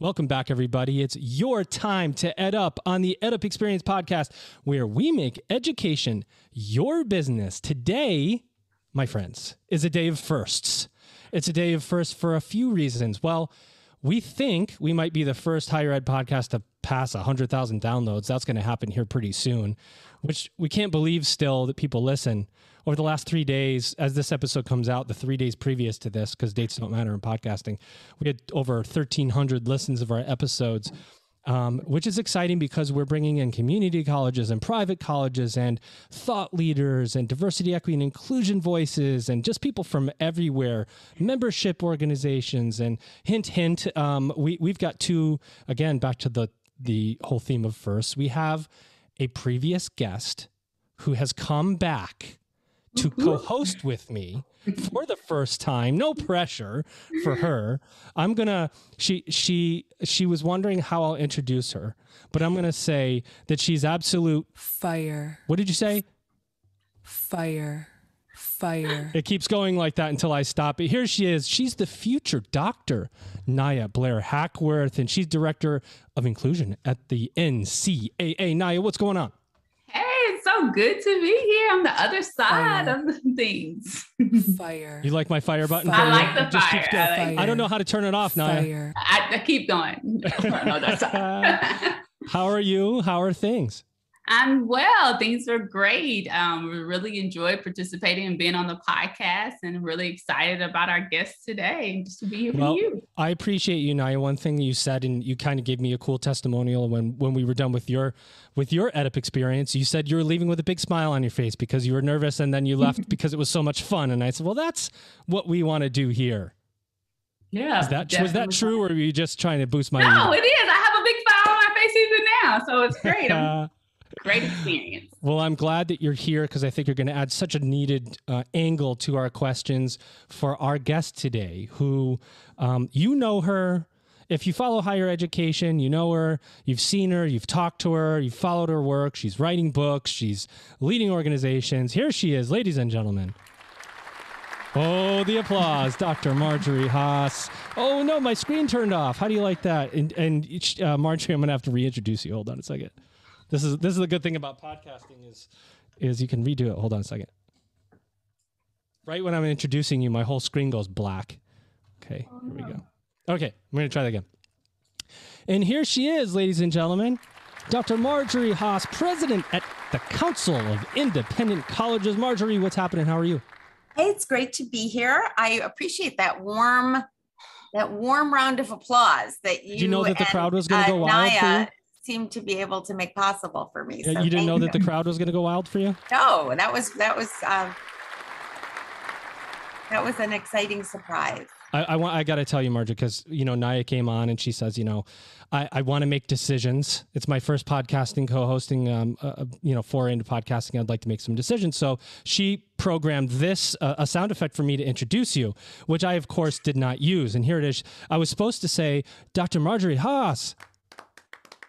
Welcome back, everybody. It's your time to ed up on the EdUp Experience podcast, where we make education your business. Today, my friends, is a day of firsts. It's a day of firsts for a few reasons. Well, we think we might be the first higher ed podcast to pass 100,000 downloads. That's going to happen here pretty soon, which we can't believe still that people listen. Over the last three days, as this episode comes out, the three days previous to this, because dates don't matter in podcasting, we had over 1,300 listens of our episodes. Um, which is exciting because we're bringing in community colleges and private colleges and thought leaders and diversity, equity, and inclusion voices and just people from everywhere, membership organizations and hint, hint. Um, we we've got two again back to the the whole theme of first. We have a previous guest who has come back to co-host with me for the first time no pressure for her. I'm gonna she she she was wondering how i'll introduce her but i'm gonna say that she's absolute Fire, what did you say? Fire, fire. it keeps going like that until i stop it. Here she is. She's the future doctor niya blair hackworth and she's director of inclusion at the ncaa niya what's going on Hey, it's so good to be here on the other side of the things. Fire. you like my fire button I like the It just fire. keeps. I like I don't know how to turn it off now. Fire. I, I keep going. How are you how are things I'm well. Things are great. Um, we really enjoyed participating and being on the podcast and really excited about our guests today and just to be here Well, with you. I appreciate you, Niya. One thing you said, and you kind of gave me a cool testimonial when when we were done with your with your EdUp experience. You said you were leaving with a big smile on your face because you were nervous, and then you left because it was so much fun. And I said, well, that's what we want to do here. Yeah. Is that was that true, or were you just trying to boost my? No, it is. I have a big smile on my face even now. So it's great. Great experience. Well, I'm glad that you're here because I think you're going to add such a needed uh, angle to our questions for our guest today, who um, you know her. If you follow higher education, you know her, you've seen her, you've talked to her, you've followed her work. She's writing books, she's leading organizations. Here she is, ladies and gentlemen. Oh, the applause, Dr. Marjorie Hass. Oh, no, my screen turned off. How do you like that? And, and uh, Marjorie, I'm going to have to reintroduce you. Hold on a second. This is this is the good thing about podcasting is is you can redo it. Hold on a second. Right when I'm introducing you, my whole screen goes black. Okay, here we go. Okay, I'm gonna try that again. And here she is, ladies and gentlemen, Dr. Marjorie Hass, president at the Council of Independent Colleges. Marjorie, what's happening? How are you? Hey, it's great to be here. I appreciate that warm, that warm round of applause that you. you know that the and, crowd was gonna uh, go wild for Niya you? Seemed to be able to make possible for me. Yeah, so you didn't know that the crowd was gonna go wild for you? No, that was that was um, that was an exciting surprise. I, I want I gotta tell you, Marjorie, because you know Niya came on and she says, you know, I, I want to make decisions. It's my first podcasting, co-hosting, um, uh, uh, you know, foray into podcasting. I'd like to make some decisions. So she programmed this uh, a sound effect for me to introduce you, which I of course did not use. And here it is. I was supposed to say, Dr. Marjorie Hass.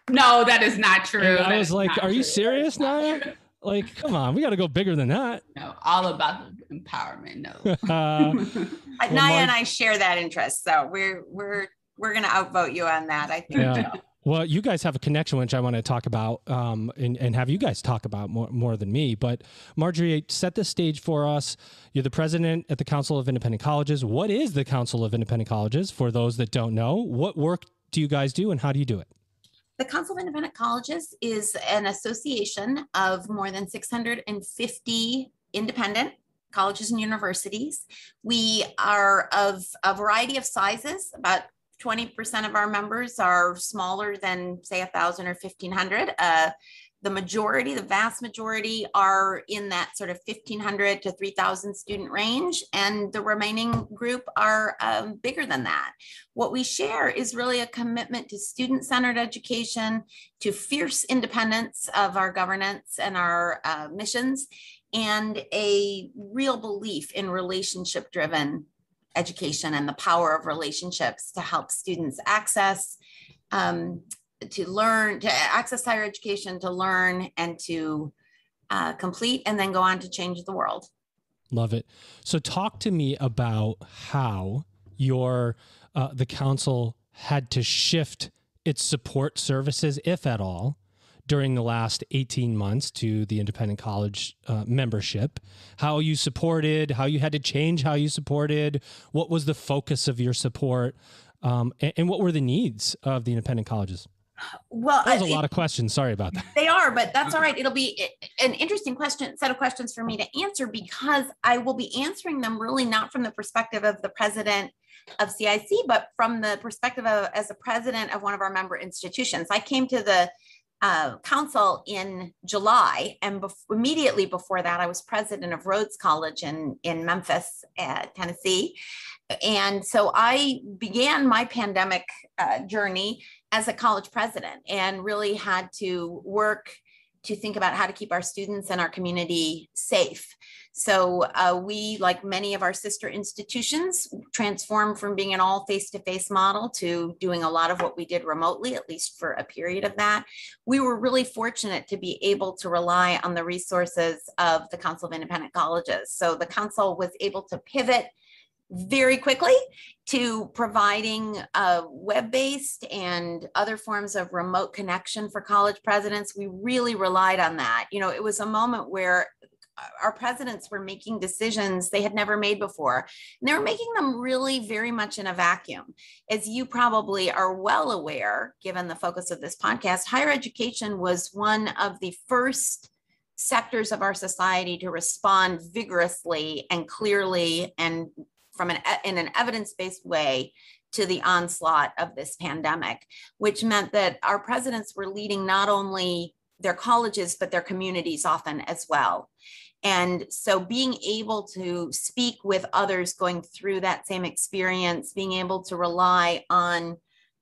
No, that is not true. And I That was like, are you true. That is serious, not Niya? true. Like, come on, we got to go bigger than that. No, all about the empowerment. No. Uh, Uh, Well, Niya Mar- and I share that interest, so we're we're we're gonna outvote you on that. I think. Yeah. Well, you guys have a connection, which I want to talk about um, and, and have you guys talk about more, more than me. But Marjorie, set the stage for us. You're the president at the Council of Independent Colleges. What is the Council of Independent Colleges for those that don't know? What work do you guys do and how do you do it? The Council of Independent Colleges is an association of more than 650 independent colleges and universities. We are of a variety of sizes. About 20% of our members are smaller than, say, 1,000 or 1,500. Uh, the majority, the vast majority, are in that sort of 1,500 to 3,000 student range, and the remaining group are um, bigger than that. What we share is really a commitment to student centered education, to fierce independence of our governance and our uh, missions, and a real belief in relationship driven education and the power of relationships to help students access. Um, to learn, to access higher education, to learn and to uh, complete, and then go on to change the world. Love it. So, talk to me about how your uh, the council had to shift its support services, if at all, during the last 18 months to the independent college uh, membership, how you supported, how you had to change how you supported, what was the focus of your support, um, and, and, what were the needs of the independent colleges? Well, there's a lot of questions. Sorry about that. They are, but that's all right. It'll be an interesting question, set of questions for me to answer because I will be answering them really not from the perspective of the president of CIC, but from the perspective of as a president of one of our member institutions. I came to the uh, council in July, and bef- immediately before that, I was president of Rhodes College in in Memphis, uh, Tennessee, and so I began my pandemic uh, journey as a college president, and really had to work to think about how to keep our students and our community safe. So uh, we, like many of our sister institutions, transformed from being an all face-to-face model to doing a lot of what we did remotely, at least for a period of that. We were really fortunate to be able to rely on the resources of the Council of Independent Colleges. So the council was able to pivot very quickly to providing web-based and other forms of remote connection for college presidents. We really relied on that. You know, it was a moment where our presidents were making decisions they had never made before. And they were making them really very much in a vacuum. As you probably are well aware, given the focus of this podcast, higher education was one of the first sectors of our society to respond vigorously and clearly and from an in an evidence-based way to the onslaught of this pandemic, which meant that our presidents were leading not only their colleges, but their communities often as well. And so being able to speak with others going through that same experience, being able to rely on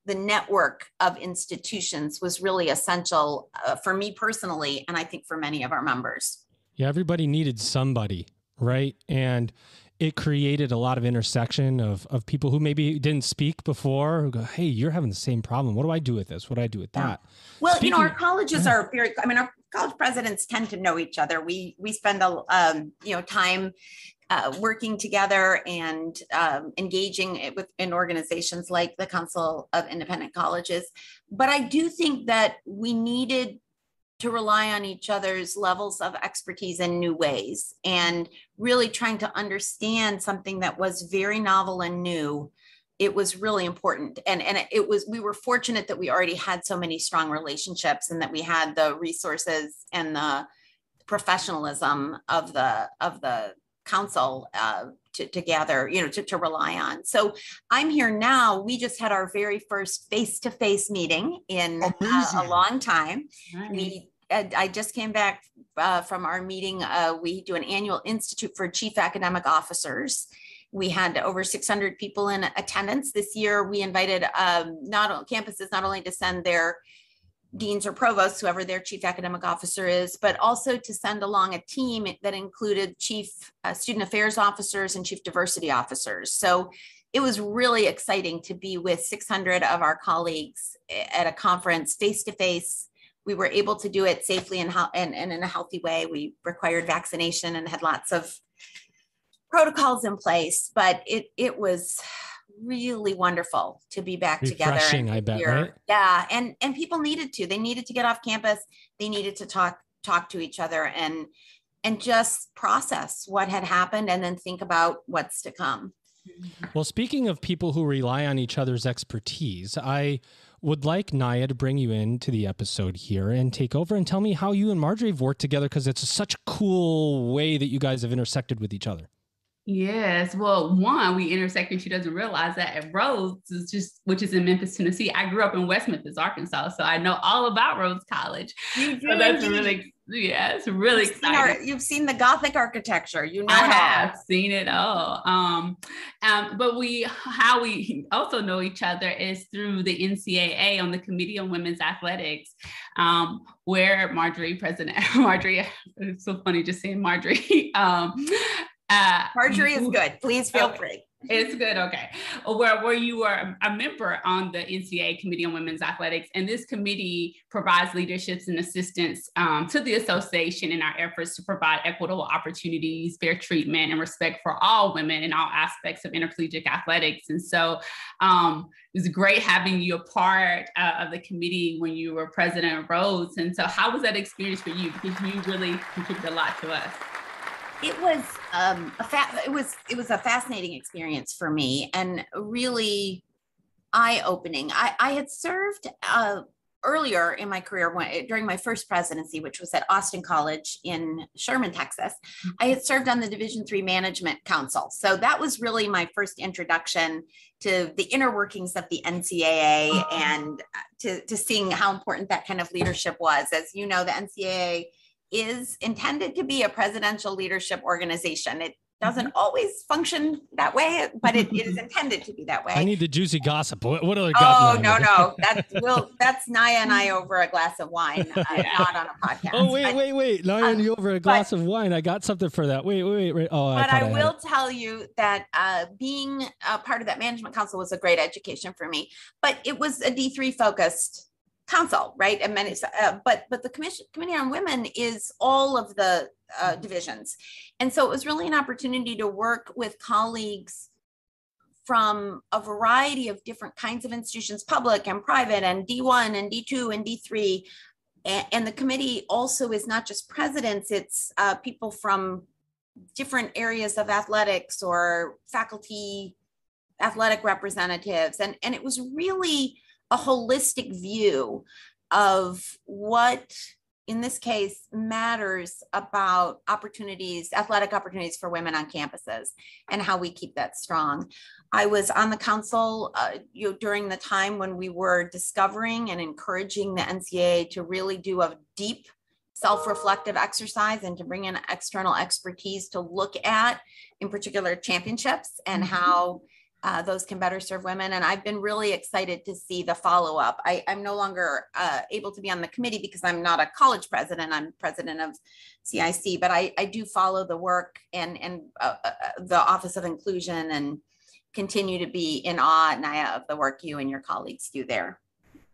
the network of institutions was really essential uh, for me personally, and I think for many of our members. Yeah, everybody needed somebody, right? And it created a lot of intersection of, of people who maybe didn't speak before who go, Hey, you're having the same problem. What do I do with this? What do I do with that? Well, Speaking, you know, our colleges yeah. are very, I mean, our college presidents tend to know each other. We, we spend a, um, you know, time uh, working together and um, engaging with in organizations like the Council of Independent Colleges. But I do think that we needed to rely on each other's levels of expertise in new ways and really trying to understand something that was very novel and new it was really important. And and it was we were fortunate that we already had so many strong relationships and that we had the resources and the professionalism of the of the council uh, to, to gather you know to, to rely on so i'm here now we just had our very first face-to-face meeting in uh, a long time nice. we I just came back uh, from our meeting. Uh, we do an annual Institute for Chief Academic Officers. We had over 600 people in attendance this year. We invited um, not campuses not only to send their deans or provosts, whoever their chief academic officer is, but also to send along a team that included chief uh, student affairs officers and chief diversity officers. So it was really exciting to be with 600 of our colleagues eh, at a conference face to face we were able to do it safely and, and, and in a healthy way. We required vaccination and had lots of protocols in place, but it it was really wonderful to be back Refreshing, together. I bet, right? Yeah, and and people needed to. They needed to get off campus. They needed to talk talk to each other and and just process what had happened and then think about what's to come. Mm-hmm. Well, speaking of people who rely on each other's expertise, I would like Niya to bring you into the episode here and take over and tell me how you and Marjorie have worked together because it's such a cool way that you guys have intersected with each other. Yes. Well, one, we intersect and she doesn't realize that at Rhodes, is just which is in Memphis, Tennessee. I grew up in West Memphis, Arkansas, so I know all about Rhodes College. You do. So that's really yeah, it's really you've exciting. Seen our, you've seen the Gothic architecture. You know, I have all. seen it all. Um, um, but we how we also know each other is through the NCAA on the Committee on Women's Athletics, um, where Marjorie, President Marjorie, it's so funny just saying Marjorie. Um, uh, Marjorie is good. Please feel free. It's good. Okay. Where, where you are a member on the NCAA Committee on Women's Athletics, and this committee provides leaderships and assistance um, to the association in our efforts to provide equitable opportunities, fair treatment, and respect for all women in all aspects of intercollegiate athletics. And so um, it was great having you a part uh, of the committee when you were president of Rhodes. And so, how was that experience for you? Because you really contributed a lot to us. It was um, a fa- it was it was a fascinating experience for me and really eye opening. I, I had served uh, earlier in my career when, during my first presidency, which was at Austin College in Sherman, Texas. I had served on the Division Three Management Council, so that was really my first introduction to the inner workings of the NCAA and uh, to, to seeing how important that kind of leadership was. As you know, the NCAA is intended to be a presidential leadership organization. It doesn't Mm-hmm. always function that way, but it, it is intended to be that way. I need the juicy gossip. What, what other Oh no, no, that's will that's Niya and I over a glass of wine, uh, not on a podcast. Oh wait, But- wait, wait! Now um, you over a glass of wine. I got something for that. Wait, wait, wait. Oh, but I, I, will it. tell you that uh, being a part of that management council was a great education for me. But it was a D three focused council, right? And many, uh, but but the commission committee on women is all of the uh, divisions, and so it was really an opportunity to work with colleagues from a variety of different kinds of institutions, public and private, and D1 and D2 and D3. A- And, the committee also is not just presidents, it's uh, people from different areas of athletics or faculty athletic representatives. And, and it was really a holistic view of what in this case matters about opportunities athletic opportunities for women on campuses and how we keep that strong. I was on the council uh, you know, during the time when we were discovering and encouraging the ncaa to really do a deep self-reflective exercise and to bring in external expertise to look at in particular championships and how uh, those can better serve women. And I've been really excited to see the follow up. I'm no longer uh, able to be on the committee because I'm not a college president. I'm president of CIC, but I, I do follow the work and, and uh, uh, the Office of Inclusion and continue to be in awe, Niya, of the work you and your colleagues do there.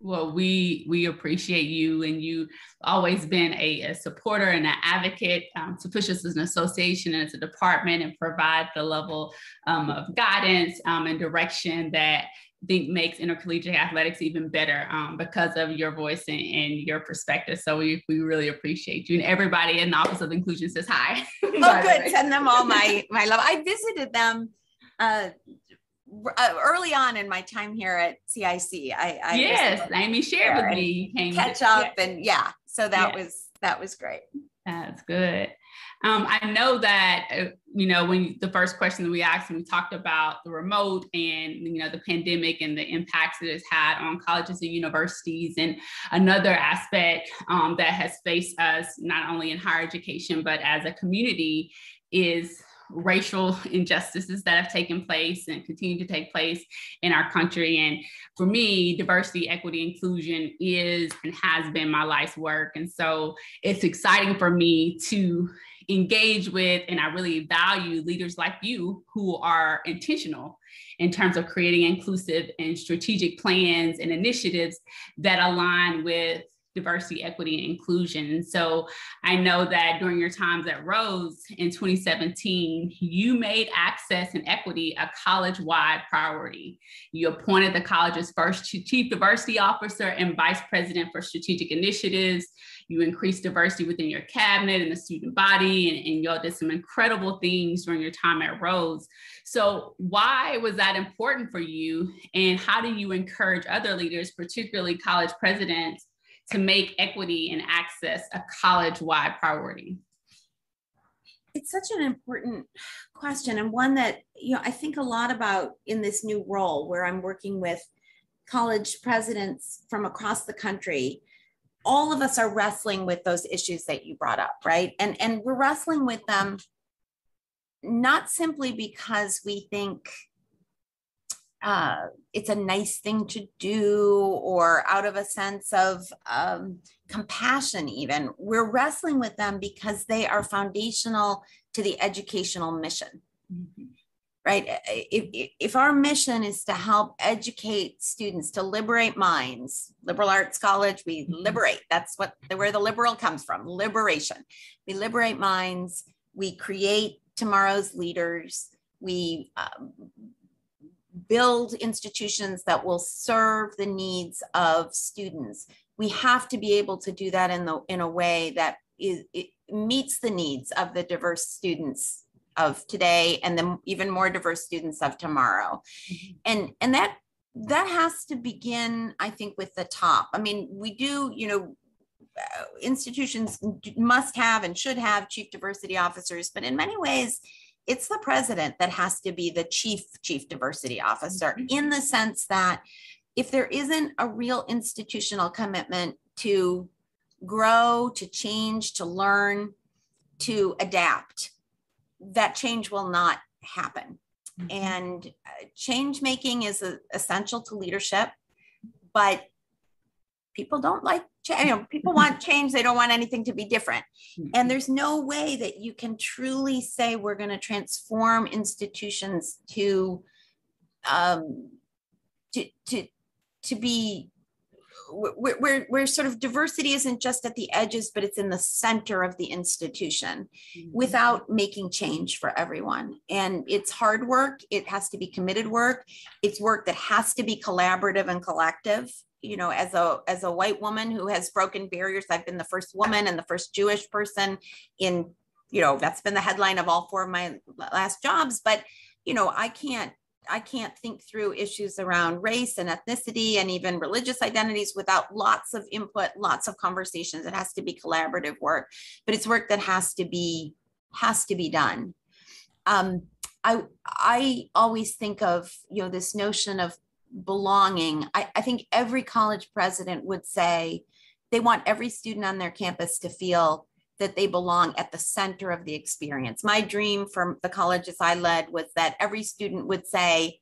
Well, we we appreciate you, and you always been a, a supporter and an advocate um, to push us as an association and as a department, and provide the level um, of guidance um, and direction that I think makes intercollegiate athletics even better um, because of your voice and, and, your perspective. So we, we really appreciate you, and everybody in the Office of Inclusion says hi. Oh, good. Send them all my my love. I visited them. Uh, early on in my time here at CIC, I, I yes, Amy shared with me. You came catch up, yeah. and yeah, so that yeah. was that was great. That's good. Um, I know that uh, you know when the first question that we asked, and we talked about the remote and you know the pandemic and the impacts that it's had on colleges and universities, and another aspect um, that has faced us not only in higher education but as a community is racial injustices that have taken place and continue to take place in our country. And for me, diversity, equity, inclusion is and has been my life's work. And so it's exciting for me to engage with and I really value leaders like you who are intentional in terms of creating inclusive and strategic plans and initiatives that align with diversity, equity, and inclusion. So I know that during your times at Rhodes in 2017, you made access and equity a college wide priority. You appointed the college's first chief diversity officer and vice president for strategic initiatives. You increased diversity within your cabinet and the student body, and, and y'all did some incredible things during your time at Rhodes. So, why was that important for you? And how do you encourage other leaders, particularly college presidents? To make equity and access a college wide priority? It's such an important question and one that you know I think a lot about in this new role where I'm working with college presidents from across the country. All of us are wrestling with those issues that you brought up, right? And and we're wrestling with them not simply because we think uh, it's a nice thing to do or out of a sense of um, compassion even we're wrestling with them because they are foundational to the educational mission mm-hmm. right? If, if- our mission is to help educate students to liberate minds, liberal arts college, we Mhm. liberate. That's what where the liberal comes from, liberation. We liberate minds. We create tomorrow's leaders. We um, build institutions that will serve the needs of students. We have to be able to do that in the in a way that is it meets the needs of the diverse students of today and the even more diverse students of tomorrow. Mhm. And and that that has to begin, I think, with the top. I mean, we do, you know, uh, institutions must have and should have chief diversity officers, but in many ways, it's the president that has to be the chief chief diversity officer Mhm. in the sense that if there isn't a real institutional commitment to grow, to change, to learn, to adapt, that change will not happen. Mhm. And uh, change making is uh, essential to leadership, but people don't like. You know, people want change. They don't want anything to be different. And there's no way that you can truly say we're going to transform institutions to um, to to to be where, where where sort of diversity isn't just at the edges, but it's in the center of the institution Mhm. without making change for everyone. And it's hard work. It has to be committed work. It's work that has to be collaborative and collective. You know, as a as a white woman who has broken barriers, I've been the first woman and the first Jewish person in, you know, that's been the headline of all four of my last jobs. But, you know, I can't I can't think through issues around race and ethnicity and even religious identities without lots of input, lots of conversations. It has to be collaborative work, but it's work that has to be has to be done. Um, I I always think of you know this notion of belonging. I, I think every college president would say they want every student on their campus to feel that they belong at the center of the experience. My dream from the colleges I led was that every student would say,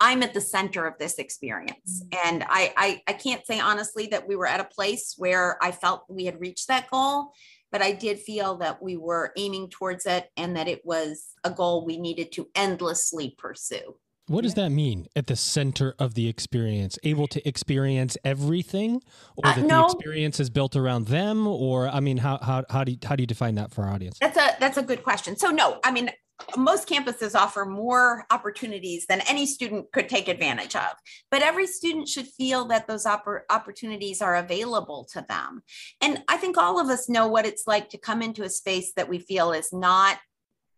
I'm at the center of this experience. Mm-hmm. And I, I, I can't say honestly that we were at a place where I felt we had reached that goal, but I did feel that we were aiming towards it and that it was a goal we needed to endlessly pursue. What does that mean at the center of the experience? Able to experience everything or Uh, that no. the experience is built around them or I mean how how how do you, how do you define that for our audience? That's a that's a good question. So no, I mean most campuses offer more opportunities than any student could take advantage of. But every student should feel that those oppor- opportunities are available to them. And I think all of us know what it's like to come into a space that we feel is not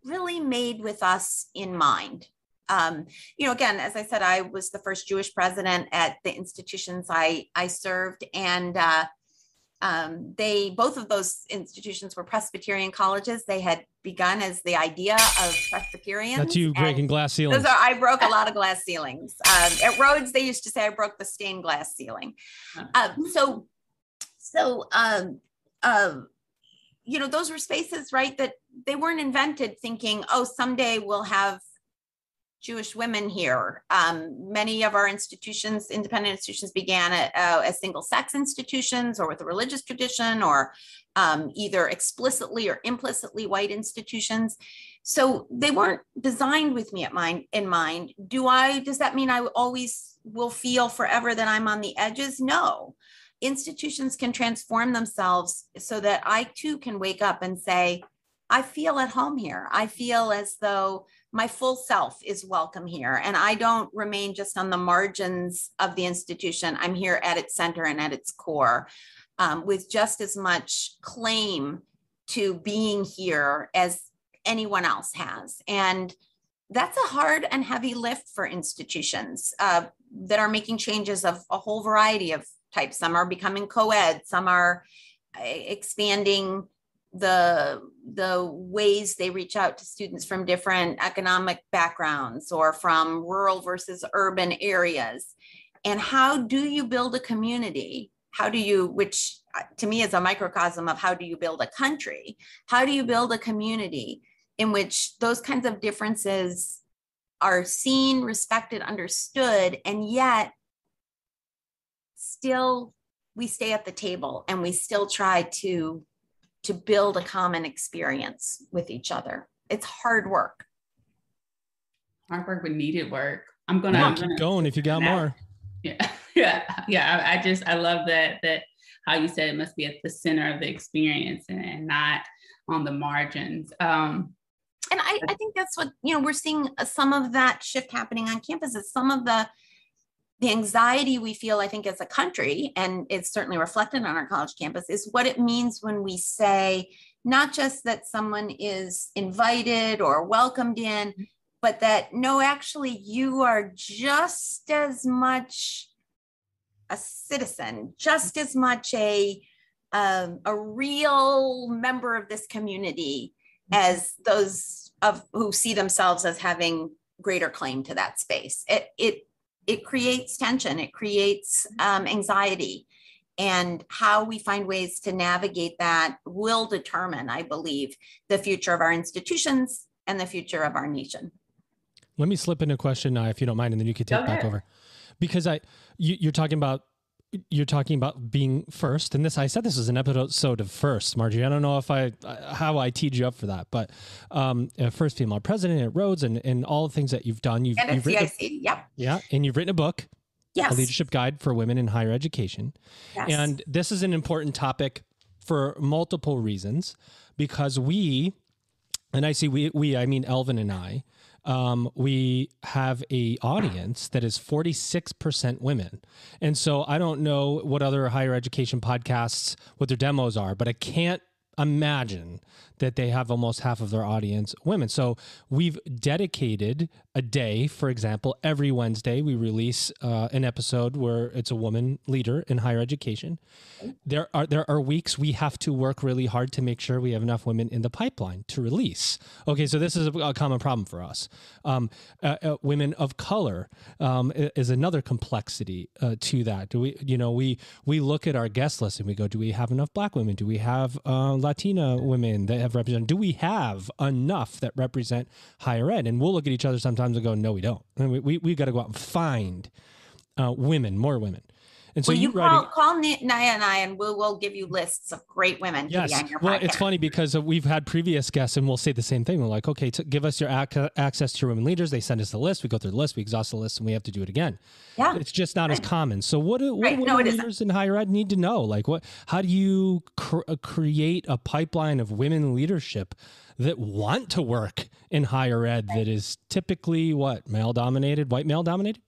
really made with us in mind. Um, you know, again, as I said, I was the first Jewish president at the institutions I I served, and uh, um, they both of those institutions were Presbyterian colleges. They had begun as the idea of Presbyterians. That's you breaking glass ceilings. Those are I broke a lot of glass ceilings. Um, at Rhodes, they used to say I broke the stained glass ceiling. Um, so, so um, um, you know, those were spaces, right? That they weren't invented thinking, oh, someday we'll have Jewish women here. Um, many of our institutions, independent institutions, began at, uh, as single sex institutions or with a religious tradition or um, either explicitly or implicitly white institutions. So they weren't designed with me at mind in mind. Do I, does that mean I always will feel forever that I'm on the edges? No. Institutions can transform themselves so that I too can wake up and say, I feel at home here. I feel as though my full self is welcome here. And I don't remain just on the margins of the institution. I'm here at its center and at its core um, with just as much claim to being here as anyone else has. And that's a hard and heavy lift for institutions uh, that are making changes of a whole variety of types. Some are becoming co ed, some are uh, expanding the the ways they reach out to students from different economic backgrounds or from rural versus urban areas. And how do you build a community? How do you which uh, to me is a microcosm of how do you build a country? How do you build a community in which those kinds of differences are seen respected understood and yet still we stay at the table and we still try to to build a common experience with each other. It's hard work. hard work, but needed work. I'm gonna, Yeah, I'm keep gonna going if you got now. more. Yeah, yeah, yeah. I, I just I love that that how you said it must be at the center of the experience and, and not on the margins. Um, and I, I think that's what you know we're seeing some of that shift happening on campus is some of the the anxiety we feel i think as a country and it's certainly reflected on our college campus is what it means when we say not just that someone is invited or welcomed in but that no actually you are just as much a citizen just as much a um, a real member of this community as those of who see themselves as having greater claim to that space. It it it creates tension. It creates um, anxiety, and how we find ways to navigate that will determine, I believe, the future of our institutions and the future of our nation. Let me slip in a question, uh, if you don't mind, and then you could Go take back ahead. over. Because I, you, you're talking about, you're talking about being first, and this I said this was an episode so of first, Margie. I don't know if I how I teed you up for that, but um, first female president at Rhodes, and and all the things that you've done. You've, And you've written, a, yep, yeah, and you've written a book, yes, a leadership guide for women in higher education. yes. And this is an important topic for multiple reasons because we, and I see we, we I mean Elvin and I, um, we have a audience that is 46% women. And so I don't know what other higher education podcasts, what their demos are, but I can't imagine that they have almost half of their audience women. So we've dedicated a day, for example, every Wednesday we release uh, an episode where it's a woman leader in higher education. There are there are weeks we have to work really hard to make sure we have enough women in the pipeline to release. Okay, so this is a, a common problem for us. Um, uh, uh, women of color um, is another complexity uh, to that. Do we, you know, we we look at our guest list and we go, do we have enough Black women? Do we have uh, Latina women that have represented? Do we have enough that represent higher ed? And we'll look at each other sometimes and go, no, we don't. And we we, we got to go out and find uh, women, more women. And so well, you, you writing. call, call Niya and I, and we'll, we'll give you lists of great women to Yes. be on your Well, podcast. it's funny because we've had previous guests and we'll say the same thing. We're like, okay, t- give us your ac- access to your women leaders. They send us the list. We go through the list. We exhaust the list and we have to do it again. Yeah. It's just not as common. So what do, what Right. do No, women it isn't. leaders in higher ed need to know? Like what, how do you cr- uh, create a pipeline of women leadership that want to work in higher ed that is typically what male dominated, white male dominated?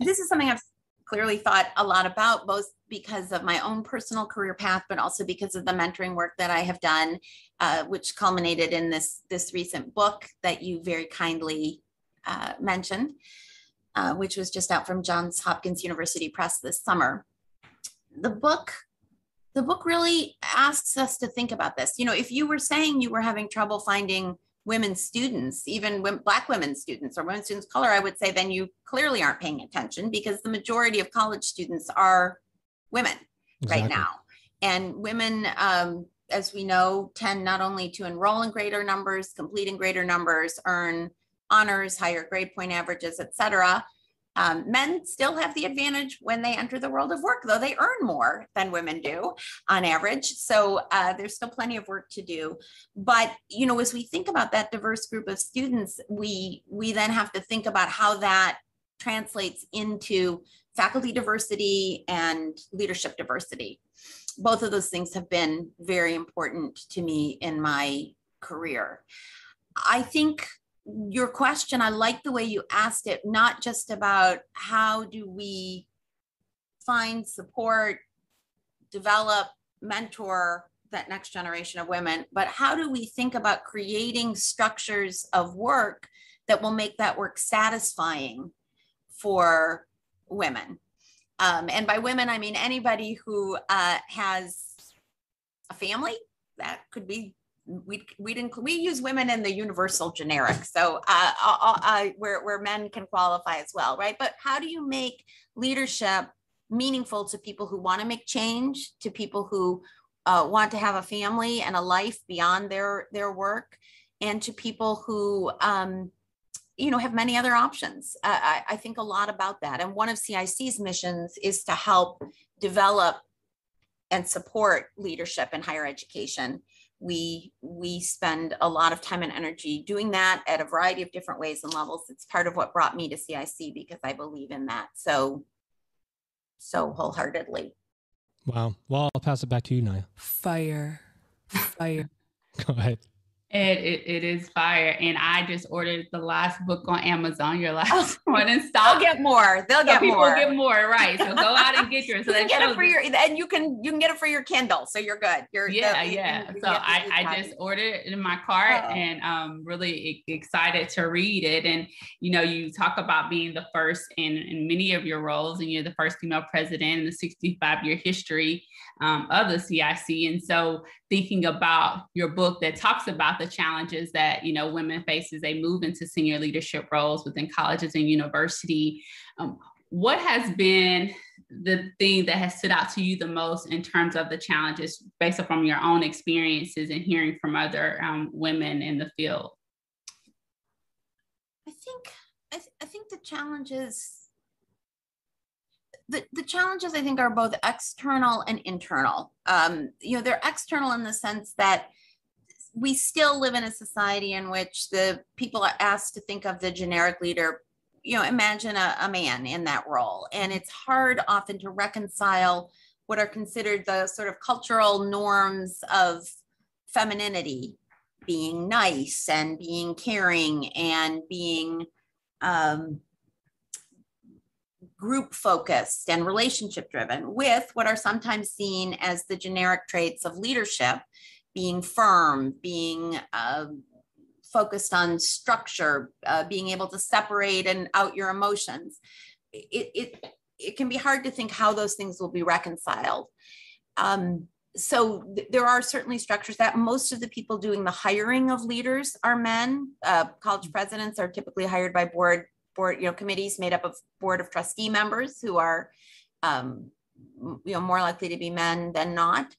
this is something I've clearly thought a lot about, both because of my own personal career path, but also because of the mentoring work that I have done, uh, which culminated in this this recent book that you very kindly uh, mentioned, uh, which was just out from Johns Hopkins University Press this summer. The book. The book really asks us to think about this. You know, if you were saying you were having trouble finding women students, even wom- Black women students or women students of color, I would say then you clearly aren't paying attention because the majority of college students are women right now. And women, um, as we know, tend not only to enroll in greater numbers, complete in greater numbers, earn honors, higher grade point averages, et cetera. Um, men still have the advantage when they enter the world of work, though they earn more than women do on average. So uh, there's still plenty of work to do. But you know, as we think about that diverse group of students, we we then have to think about how that translates into faculty diversity and leadership diversity. Both of those things have been very important to me in my career. I think your question, I like the way you asked it, not just about how do we find support, develop, mentor that next generation of women, but how do we think about creating structures of work that will make that work satisfying for women? Um, and by women, I mean anybody who uh, has a family. That could be we we didn't we use women in the universal generic, so uh, uh, uh, where where men can qualify as well, right? But how do you make leadership meaningful to people who want to make change, to people who uh, want to have a family and a life beyond their their work, and to people who um, you know have many other options. Uh, I, I think a lot about that, and one of CIC's missions is to help develop and support leadership in higher education we we spend a lot of time and energy doing that at a variety of different ways and levels it's part of what brought me to cic because i believe in that so so wholeheartedly Wow. Well, I'll pass it back to you, Niya. Fire. Fire. Go ahead. It, it, it is fire. And I just ordered the last book on Amazon, your last one in they'll stock. get more they'll So get people more get more, right? So go out and get yours. So you get it for your and you can you can get it for your kindle so you're good you're yeah the- you yeah can- you so I, i just ordered it in my cart Oh. and um really excited to read it and you know you talk about being the first in in many of your roles and you're the first female president in the 65 year history um, of the cic and so thinking about your book that talks about the challenges that you know women face as they move into senior leadership roles within colleges and university um, what has been the thing that has stood out to you the most in terms of the challenges based upon your own experiences and hearing from other um, women in the field? I think I, th- I think the challenges the, the challenges I think are both external and internal. Um, you know, they're external in the sense that we still live in a society in which the people are asked to think of the generic leader. You know, imagine a, a man in that role, and it's hard often to reconcile what are considered the sort of cultural norms of femininity being nice and being caring and being um, group focused and relationship driven with what are sometimes seen as the generic traits of leadership being firm being um, focused on structure uh, being able to separate and out your emotions it, it it can be hard to think how those things will be reconciled um, so th- there are certainly structures that most of the people doing the hiring of leaders are men. Uh, college presidents are typically hired by board board you know committees made up of board of trustee members who are um, you know more likely to be men than not.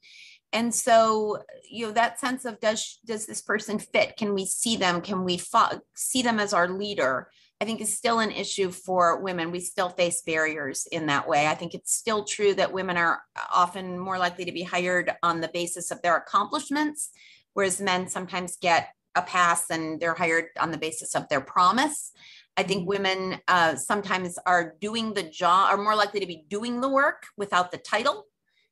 And so you know that sense of does does this person fit? Can we see them? Can we fo- see them as our leader? I think is still an issue for women. We still face barriers in that way. I think it's still true that women are often more likely to be hired on the basis of their accomplishments, whereas men sometimes get a pass and they're hired on the basis of their promise. I think women uh, sometimes are doing the job, are more likely to be doing the work without the title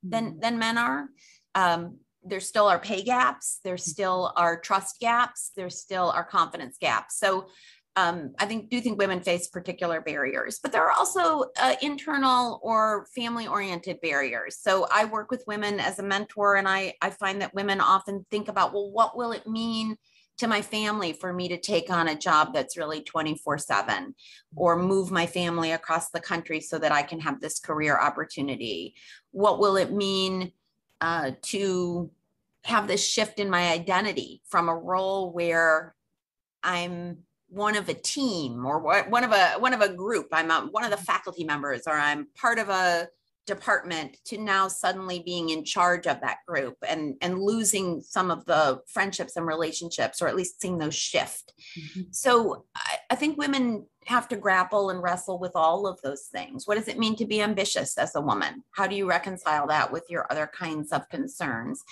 than than men are. Um, there still are pay gaps. There still are trust gaps. There still are confidence gaps. So um, I think do think women face particular barriers, but there are also uh, internal or family oriented barriers. So I work with women as a mentor, and I I find that women often think about well, what will it mean to my family for me to take on a job that's really 24 7 or move my family across the country so that I can have this career opportunity? What will it mean uh, to have this shift in my identity from a role where I'm one of a team or one of a one of a group i'm a, one of the faculty members or i'm part of a department to now suddenly being in charge of that group and and losing some of the friendships and relationships or at least seeing those shift. Mhm. so I, I think women have to grapple and wrestle with all of those things. What does it mean to be ambitious as a woman? How do you reconcile that with your other kinds of concerns?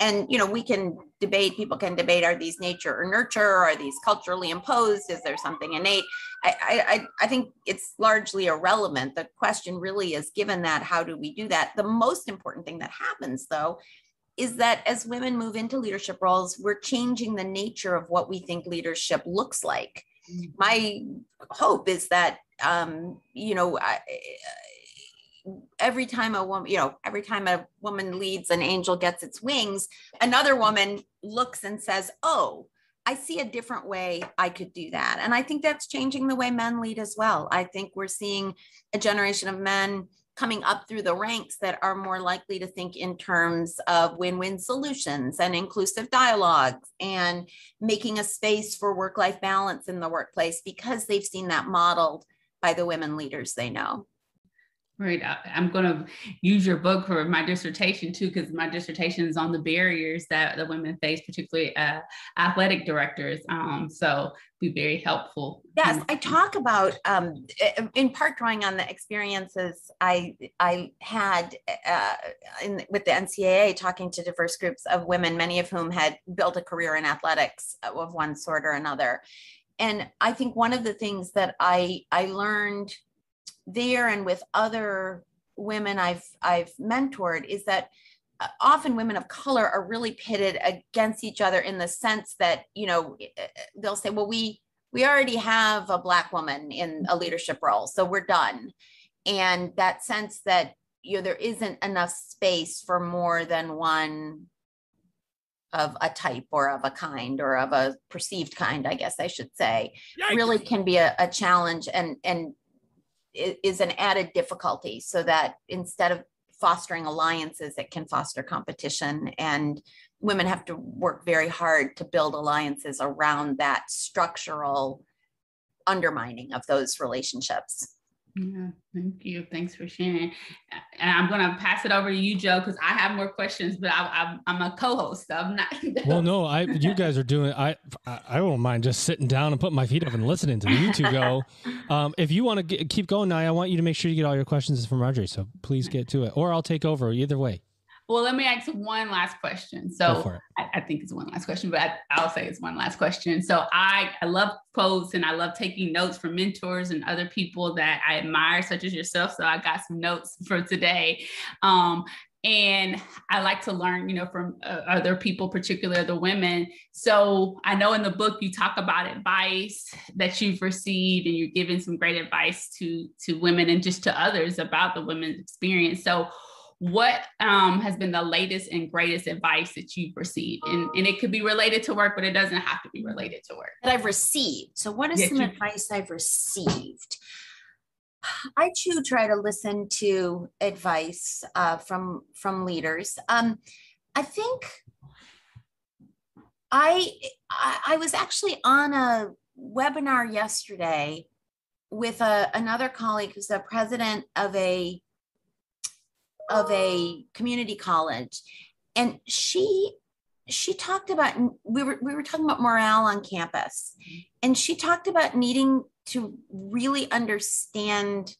And you know we can debate people can debate are these nature or nurture? Are these culturally imposed? Is there something innate I, I I- think it's largely irrelevant. The question really is given that how do we do that? The most important thing that happens though is that as women move into leadership roles we're changing the nature of what we think leadership looks like. My hope is that um you know I, every time a woman you know every time a woman leads an angel gets its wings another woman looks and says oh i see a different way i could do that and i think that's changing the way men lead as well. I think we're seeing a generation of men coming up through the ranks that are more likely to think in terms of win-win solutions and inclusive dialogues and making a space for work-life balance in the workplace because they've seen that modeled by the women leaders they know Great. I, am going to use your book for my dissertation too, because my dissertation is on the barriers that the women face, particularly uh, athletic directors. Um, so be very helpful. Yes, I talk about um, in part drawing on the experiences I I had uh, in, with the NCAA, talking to diverse groups of women, many of whom had built a career in athletics of one sort or another. And I think one of the things that I I learned there and with other women I've I've mentored is that uh, often women of color are really pitted against each other in the sense that you know they'll say well we we already have a black woman in a leadership role so we're done and that sense that you know there isn't enough space for more than one of a type or of a kind or of a perceived kind i guess i should say Yikes. really can be a, a challenge and and is an added difficulty so that instead of fostering alliances it can foster competition. And women have to work very hard to build alliances around that structural undermining of those relationships yeah, thank you. Thanks for sharing. And I'm going to pass it over to you, Joe, because I have more questions, but I, am a co-host. So I'm not. well, no, I you guys are doing. I I won't mind just sitting down and putting my feet up and listening to you two go. Um, if you want to keep going, now I want you to make sure you get all your questions from Marjorie. So please get to it, or I'll take over. Either way. Well, let me ask one last question. So I, I, think it's one last question, but I, will say it's one last question. So I, I love quotes and I love taking notes from mentors and other people that I admire, such as yourself. So I got some notes for today. Um, and I like to learn, you know, from uh, other people, particularly the women. So I know in the book you talk about advice that you've received, and you're giving some great advice to to women and just to others about the women's experience. So what um, has been the latest and greatest advice that you've received? And, and it could be related to work, but it doesn't have to be related to work. That I've received. So, what is yes, some you- advice I've received? I too try to listen to advice uh, from from leaders. Um, I think I I was actually on a webinar yesterday with a, another colleague who's the president of a of a community college. And she she talked about we were we were talking about morale on campus. And she talked about needing to really understand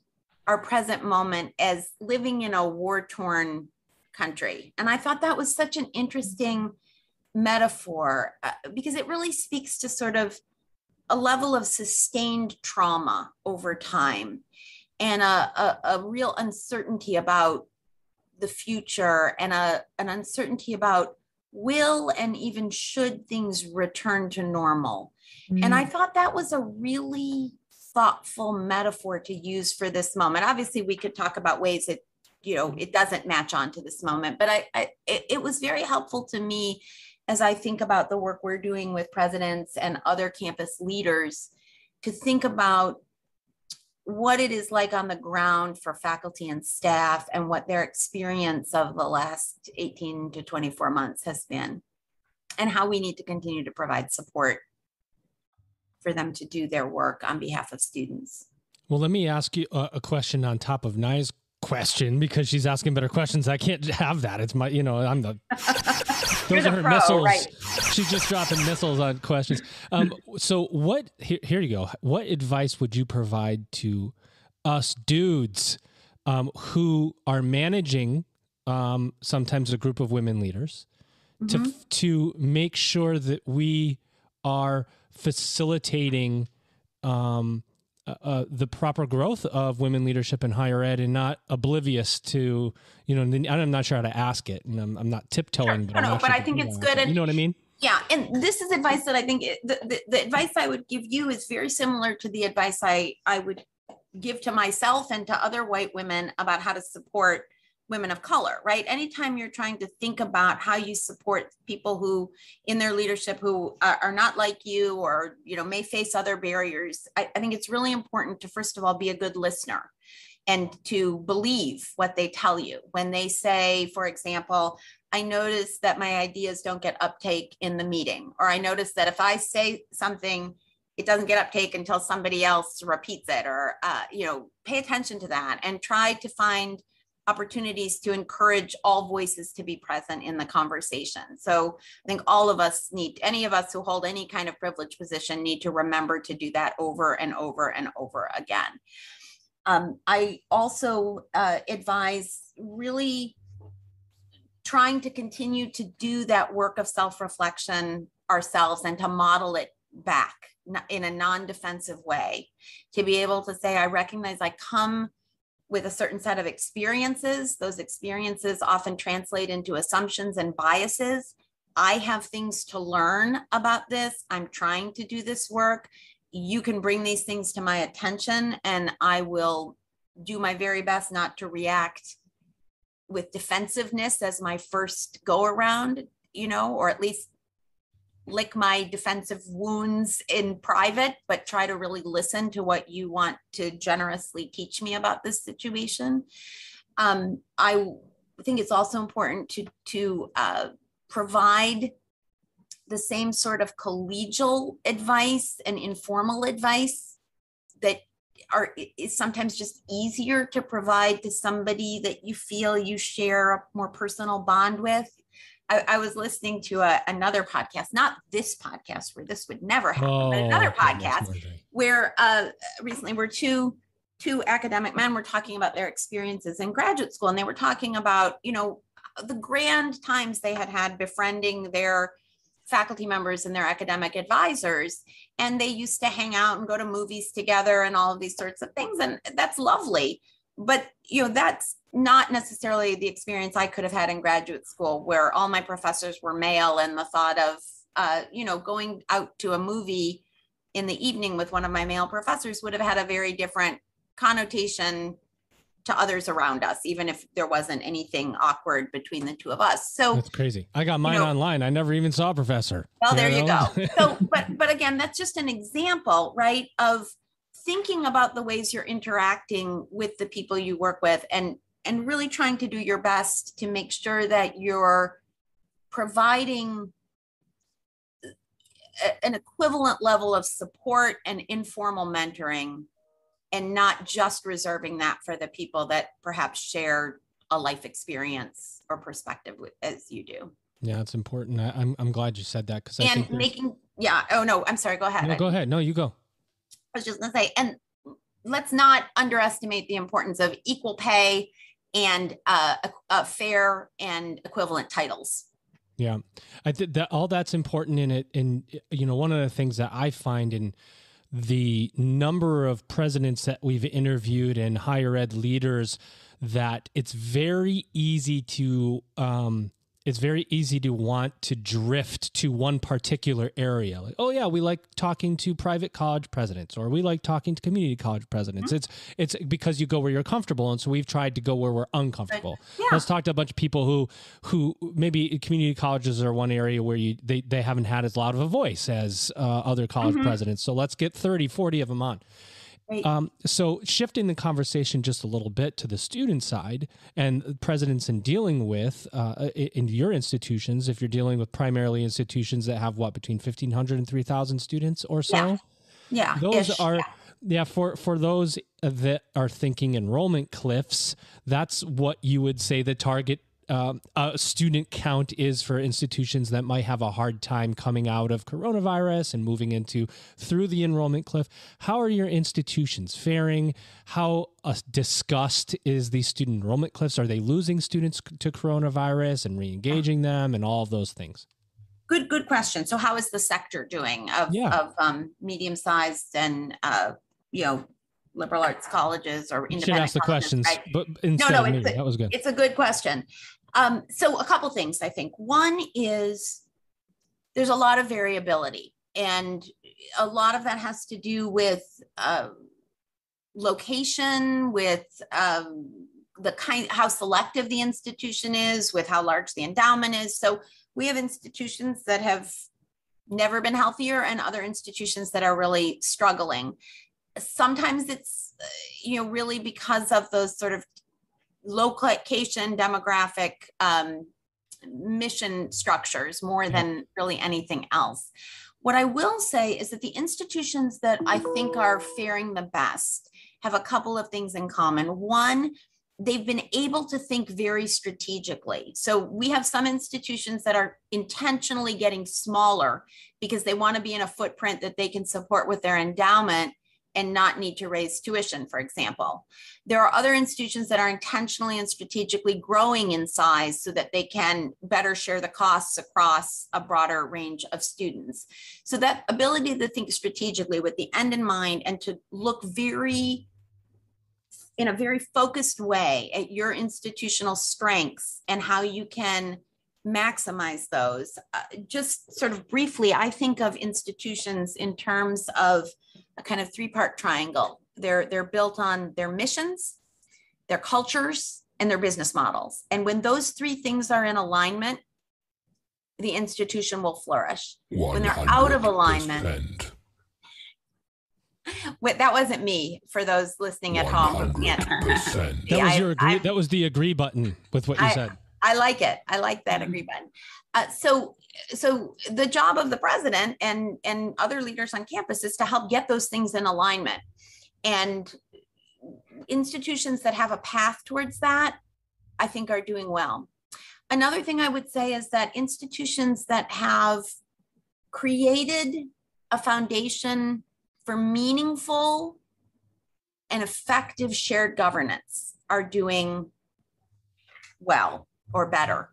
our present moment as living in a war torn country. And i thought that was such an interesting metaphor uh, because it really speaks to sort of a level of sustained trauma over time and a, a, a real uncertainty about the future and a, an uncertainty about will and even should things return to normal. Mm. And I mm. thought that was a really thoughtful metaphor to use for this moment. Obviously, we could talk about ways that you know it doesn't match on to this moment, but I, I it, it was very helpful to me as I think about the work we're doing with presidents and other campus leaders to think about what it is like on the ground for faculty and staff and what their experience of the last 18 to 24 months has been and how we need to continue to provide support for them to do their work on behalf of students. Well, let me ask you a, question on top of Nai's question because she's asking better questions. I can't have that. It's my, you know, I'm the those are her pro, missiles. Right. She's just dropping missiles on questions. Um, so what? Here, here you go. What advice would you provide to us dudes um, who are managing um, sometimes a group of women leaders mm-hmm. to to make sure that we are facilitating um, uh, uh, the proper growth of women leadership in higher ed and not oblivious to you know i'm not sure how to ask it. And i'm, I'm not tiptoeing sure. but, no, but i think it's good and, you know what i mean? Yeah and this is advice that i think the, the, the advice i would give you is very similar to the advice i i would give to myself and to other white women about how to support women of color, right? Anytime you're trying to think about how you support people who in their leadership who are, not like you or, you know, may face other barriers, I, I think it's really important to, first of all, be a good listener and to believe what they tell you. When they say, for example, I notice that my ideas don't get uptake in the meeting, or I notice that if I say something it doesn't get uptake until somebody else repeats it or uh, you know pay attention to that and try to find opportunities to encourage all voices to be present in the conversation. So i think all of us need any of us who hold any kind of privileged position need to remember to do that over and over and over again. Um, i also uh, advise really trying to continue to do that work of self-reflection ourselves and to model it back in a non-defensive way. To be able to say i recognize i come with a certain set of experiences. Those experiences often translate into assumptions and biases. I have things to learn about this. I'm trying to do this work. You can bring these things to my attention and i will do my very best not to react with defensiveness as my first go around you know or at least lick my defensive wounds in private, but try to really listen to what you want to generously teach me about this situation. Um, I think it's also important to to uh, provide the same sort of collegial advice and informal advice that are is sometimes just easier to provide to somebody that you feel you share a more personal bond with I, I was listening to a, another podcast, not this podcast where this would never happen, oh, but another podcast where uh, recently were two two academic men were talking about their experiences in graduate school, and they were talking about you know the grand times they had had befriending their faculty members and their academic advisors and they used to hang out and go to movies together and all of these sorts of things and that's lovely but you know that's not necessarily the experience I could have had in graduate school, where all my professors were male, and the thought of, uh, you know, going out to a movie in the evening with one of my male professors would have had a very different connotation to others around us, even if there wasn't anything awkward between the two of us. So that's crazy. I got mine you know, online. I never even saw a professor. Well, there you, know? you go. So, but but again, that's just an example, right, of thinking about the ways you're interacting with the people you work with and and really trying to do your best to make sure that you're providing uh, an equivalent level of support and informal mentoring and not just reserving that for the people that perhaps share a life experience or perspective as you do. Yeah it's important. I, am I'm, I'm glad you said that because and making yeah oh no i'm sorry go ahead. No, go ahead. No you go. I was just going to say and let's not underestimate the importance of equal pay and uh, a, fair and equivalent titles. Yeah, I think that all that's important in it. And you know, one of the things that I find in the number of presidents that we've interviewed and higher ed leaders that it's very easy to um, it's very easy to want to drift to one particular area. Like, oh yeah, we like talking to private college presidents, or we like talking to community college presidents. Mm-hmm. It's it's because you go where you're comfortable, and so we've tried to go where we're uncomfortable. Yeah. Let's talk to a bunch of people who who maybe community colleges are one area where you they, they haven't had as loud of a voice as uh, other college mm-hmm. presidents. So let's get 30, 40 of them on. Um, so shifting the conversation just a little bit to the student side and presidents in dealing with uh, in your institutions, if you're dealing with primarily institutions that have what between 1500 and 3000 students or so. Yeah. yeah those ish, are, yeah. yeah. for, for those that are thinking enrollment cliffs, that's what you would say the target uh, a student count is for institutions that might have a hard time coming out of coronavirus and moving into through the enrollment cliff. How are your institutions faring? How uh, discussed is the student enrollment cliffs? Are they losing students to coronavirus and re-engaging them and all of those things? Good, good question. So, how is the sector doing of, yeah. of um, medium-sized and uh, you know liberal arts colleges or independent. Should ask the questions, right? but no, no, it's a, that was good. It's a good question. Um, so a couple things I think. One is there's a lot of variability, and a lot of that has to do with uh, location, with um, the kind how selective the institution is, with how large the endowment is. So we have institutions that have never been healthier and other institutions that are really struggling sometimes it's uh, you know really because of those sort of location demographic um, mission structures more than really anything else What I will say is that the institutions that I think are faring the best have a couple of things in common. One, they've been able to think very strategically. So we have some institutions that are intentionally getting smaller because they want to be in a footprint that they can support with their endowment and not need to raise tuition, for example. There are other institutions that are intentionally and strategically growing in size so that they can better share the costs across a broader range of students. So that ability to think strategically with the end in mind and to look very in a very focused way at your institutional strengths and how you can maximize those. Uh, just sort of briefly, I think of institutions in terms of a kind of three-part triangle. They're they're built on their missions, their cultures, and their business models. And when those three things are in alignment, the institution will flourish. When they're out of alignment, Wait, that wasn't me for those listening at home. that was your agree, I, that was the agree button with what you I, said. I like it. I like that mm-hmm. agree button. Uh, so so the job of the president and and other leaders on campus is to help get those things in alignment and institutions that have a path towards that i think are doing well another thing i would say is that institutions that have created a foundation for meaningful and effective shared governance are doing well or better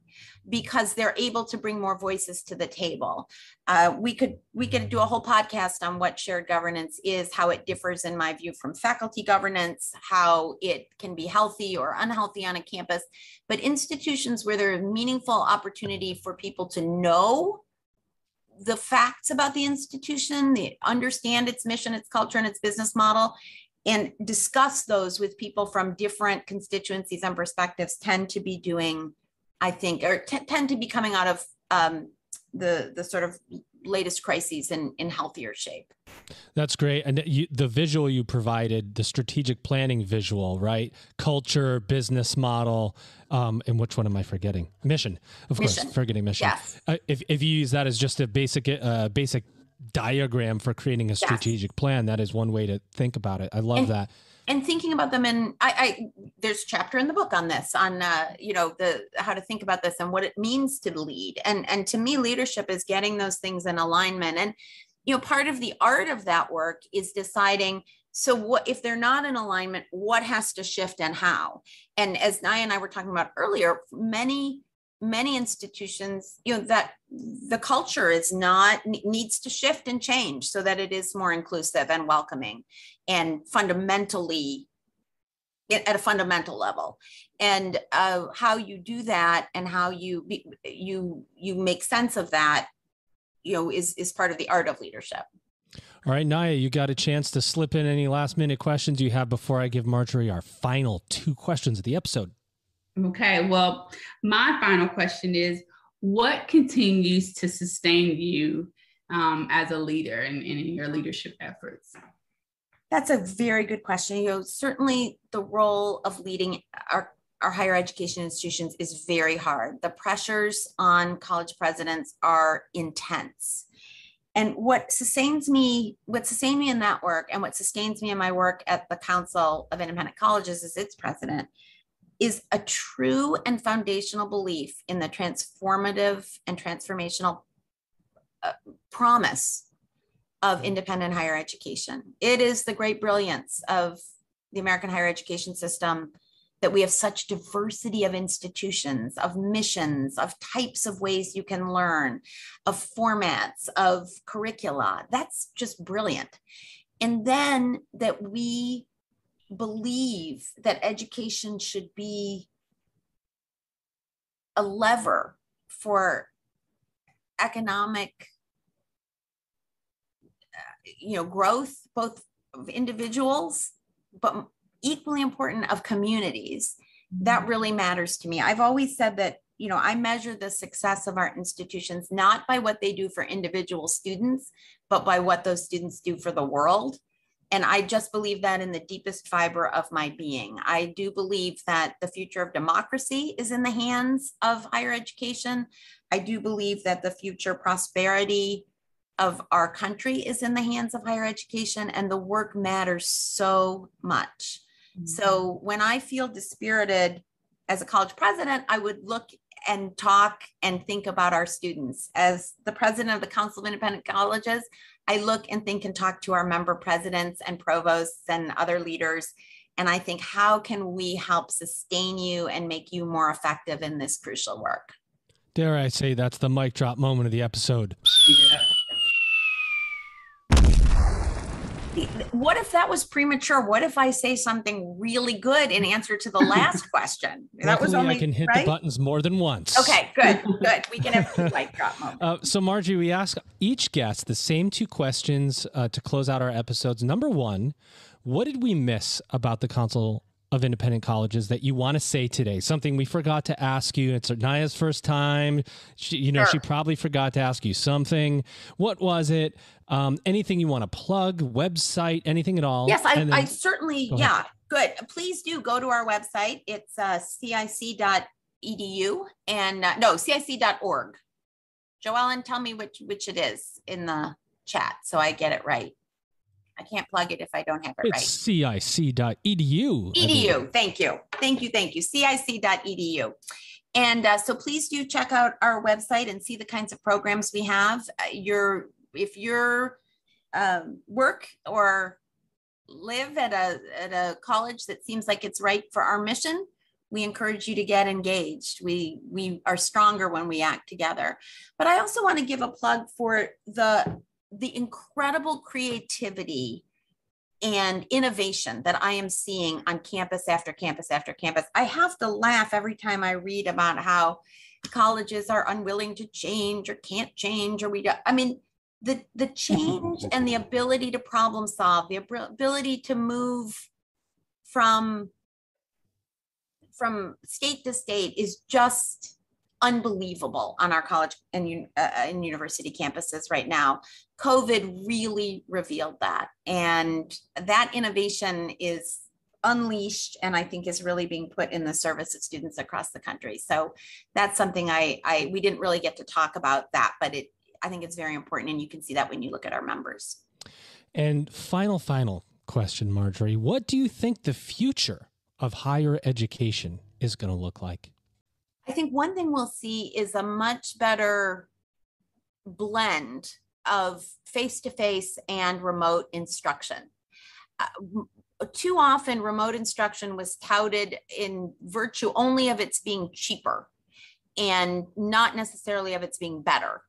because they're able to bring more voices to the table. Uh, we could we could do a whole podcast on what shared governance is, how it differs, in my view, from faculty governance, how it can be healthy or unhealthy on a campus. But institutions where there is meaningful opportunity for people to know the facts about the institution, they understand its mission, its culture, and its business model, and discuss those with people from different constituencies and perspectives tend to be doing I think, or t- tend to be coming out of um, the the sort of latest crises in in healthier shape. That's great, and you, the visual you provided, the strategic planning visual, right? Culture, business model, um, and which one am I forgetting? Mission, of mission. course, forgetting mission. Yes. Uh, if if you use that as just a basic uh, basic diagram for creating a strategic yes. plan, that is one way to think about it. I love and, that and thinking about them and I, I there's a chapter in the book on this on uh, you know the how to think about this and what it means to lead. And and to me leadership is getting those things in alignment. And you know part of the art of that work is deciding so what if they're not in alignment what has to shift and how? And as Niya and I were talking about earlier many many institutions you know that the culture is not needs to shift and change so that it is more inclusive and welcoming and fundamentally at a fundamental level. And uh, how you do that and how you you you make sense of that you know is is part of the art of leadership. All right niya you got a chance to slip in any last minute questions you have before i give marjorie our final two questions of the episode. Okay, well, my final question is what continues to sustain you um, as a leader and, in your leadership efforts? That's a very good question. You know, certainly the role of leading our, our higher education institutions is very hard. The pressures on college presidents are intense. And what sustains me, what sustains me in that work and what sustains me in my work at the Council of Independent Colleges as its president is a true and foundational belief in the transformative and transformational uh, promise of mm-hmm. independent higher education. It is the great brilliance of the American higher education system that we have such diversity of institutions, of missions, of types of ways you can learn, of formats, of curricula. That's just brilliant. And then that we believe that education should be a lever for economic you know growth both of individuals but equally important of communities that mm-hmm. really matters to me i've always said that you know i measure the success of our institutions not by what they do for individual students but by what those students do for the world and I just believe that in the deepest fiber of my being. I do believe that the future of democracy is in the hands of higher education. I do believe that the future prosperity of our country is in the hands of higher education, and the work matters so much. Mm-hmm. So when I feel dispirited as a college president, I would look and talk and think about our students. As the president of the Council of Independent Colleges, I look and think and talk to our member presidents and provosts and other leaders. And I think, how can we help sustain you and make you more effective in this crucial work? Dare I say that's the mic drop moment of the episode. What if that was premature? What if I say something really good in answer to the last question? That was only I can hit right? the buttons more than once. Okay, good, good. We can have a mic drop moments. Uh, so, Margie, we ask each guest the same two questions uh, to close out our episodes. Number one, what did we miss about the Council of independent colleges that you want to say today? Something we forgot to ask you. It's Niya's first time. She, you know, sure. she probably forgot to ask you something. What was it? Um, anything you want to plug? Website? Anything at all? Yes, I, then, I certainly. Yeah, good. Please do go to our website. It's uh, cic.edu and uh, no cic.org. Joellen, tell me which which it is in the chat so I get it right. I can't plug it if I don't have it it's right. cic.edu. Edu. Thank you. Thank you. Thank you. cic.edu. And uh, so please do check out our website and see the kinds of programs we have. Uh, your if your um, work or live at a at a college that seems like it's right for our mission, we encourage you to get engaged. We we are stronger when we act together. But I also want to give a plug for the the incredible creativity and innovation that I am seeing on campus after campus after campus. I have to laugh every time I read about how colleges are unwilling to change or can't change or we don't. I mean the the change and the ability to problem solve, the ability to move from from state to state is just unbelievable on our college and, uh, and university campuses right now. COVID really revealed that. And that innovation is unleashed and I think is really being put in the service of students across the country. So that's something I, I we didn't really get to talk about that, but it I think it's very important. And you can see that when you look at our members. And final, final question, Marjorie. What do you think the future of higher education is going to look like? I think one thing we'll see is a much better blend of face to face and remote instruction. Uh, too often, remote instruction was touted in virtue only of its being cheaper and not necessarily of its being better.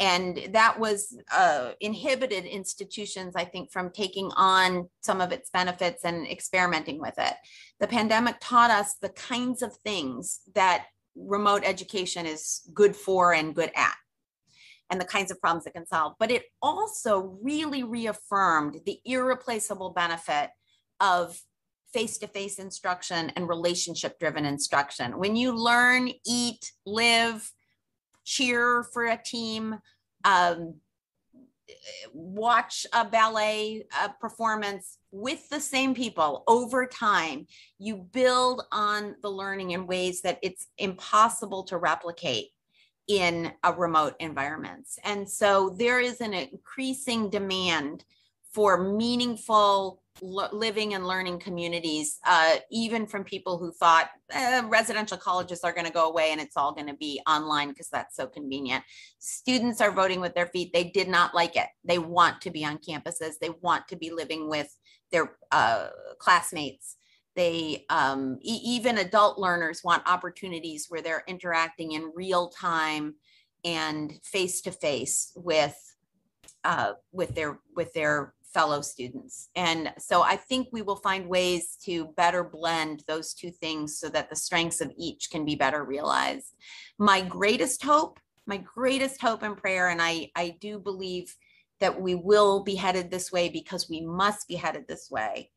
And that was uh, inhibited institutions, I think, from taking on some of its benefits and experimenting with it. The pandemic taught us the kinds of things that remote education is good for and good at and the kinds of problems it can solve. But it also really reaffirmed the irreplaceable benefit of face to face instruction and relationship driven instruction. When you learn, eat, live, cheer for a team, um, watch a ballet performance with the same people over time, you build on the learning in ways that it's impossible to replicate in a remote environments. And so there is an increasing demand for meaningful living and learning communities, uh, even from people who thought eh, residential colleges are going to go away and it's all going to be online because that's so convenient. Students are voting with their feet. They did not like it. They want to be on campuses. They want to be living with their uh, classmates. They um, e- even adult learners want opportunities where they're interacting in real time and face to face with uh, with their with their fellow students. And so I think we will find ways to better blend those two things so that the strengths of each can be better realized. My greatest hope, my greatest hope and prayer, and I, I do believe that we will be headed this way because we must be headed this way,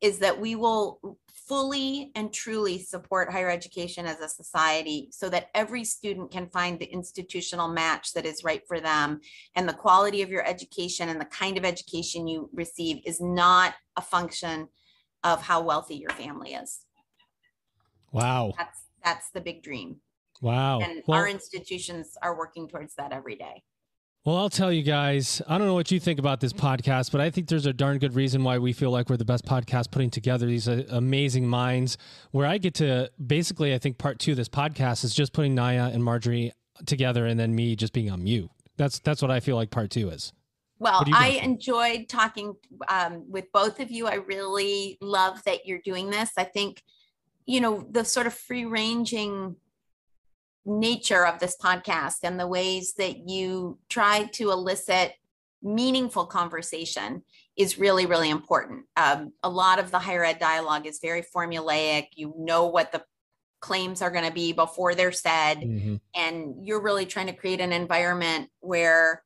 is that we will fully and truly support higher education as a society so that every student can find the institutional match that is right for them. And the quality of your education and the kind of education you receive is not a function of how wealthy your family is. Wow. That's that's the big dream. Wow. And well, our institutions are working towards that every day. Well, I'll tell you guys, I don't know what you think about this podcast, but I think there's a darn good reason why we feel like we're the best podcast putting together these uh, amazing minds. Where I get to basically, I think part two of this podcast is just putting Niya and Marjorie together and then me just being on mute. That's that's what I feel like part two is. Well, What do you I think? enjoyed talking um, with both of you. I really love that you're doing this. I think, you know, the sort of free ranging nature of this podcast and the ways that you try to elicit meaningful conversation is really, really important. Um, a lot of the higher ed dialogue is very formulaic. You know what the claims are going to be before they're said Mhm. and you're really trying to create an environment where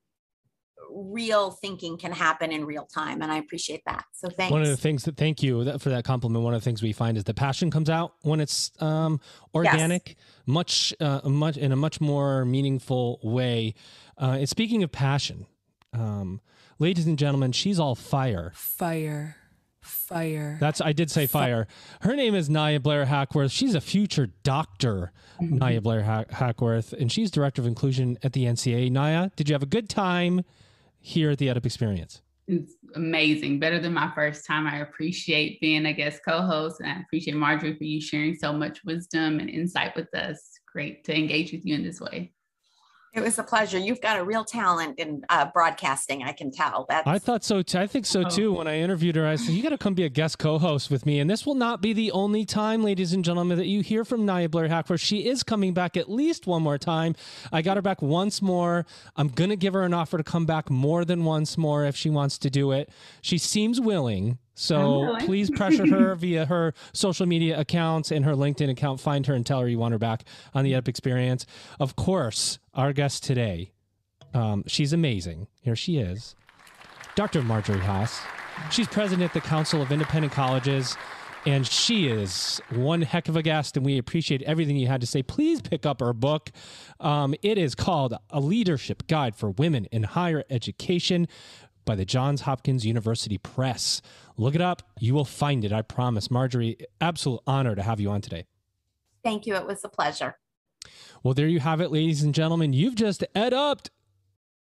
real thinking can happen in real time and i appreciate that so thanks One of the things that thank you for that compliment. One of the things we find is the passion comes out when it's um, organic, much, uh, much in a much more meaningful way. Uh, and speaking of passion, um, ladies and gentlemen, she's all fire. Fire. Fire. That's I did say fire. Her name is Niya Blair Hackworth. She's a future doctor, Niya Blair Hack- Hackworth, and she's director of inclusion at the NCAA. Niya, did you have a good time here at the EdUp Experience? It's amazing, better than my first time. I appreciate being a guest co-host, and I appreciate Marjorie for you sharing so much wisdom and insight with us. Great to engage with you in this way. It was a pleasure you've got a real talent in uh, broadcasting i can tell that's I thought so too. I think so Oh. too. When I interviewed her, I said, "You got to come be a guest co-host with me." And this will not be the only time, ladies and gentlemen, that you hear from Niya Blair Hackworth. She is coming back at least one more time. I got her back once more. I'm gonna give her an offer to come back more than once more if she wants to do it. She seems willing. So please pressure her via her social media accounts and her LinkedIn account. Find her and tell her you want her back on the EdUp Experience. Of course, our guest today, um, she's amazing. Here she is. Dr. Marjorie Hass. She's president at the Council of Independent Colleges, and she is one heck of a guest, and we appreciate everything you had to say. Please pick up her book. Um, it is called A Leadership Guide for Women in Higher Education by the Johns Hopkins University Press. Look it up. You will find it, I promise. Marjorie, absolute honor to have you on today. thank you it was a pleasure Well, there you have it, ladies and gentlemen. You've just ed upped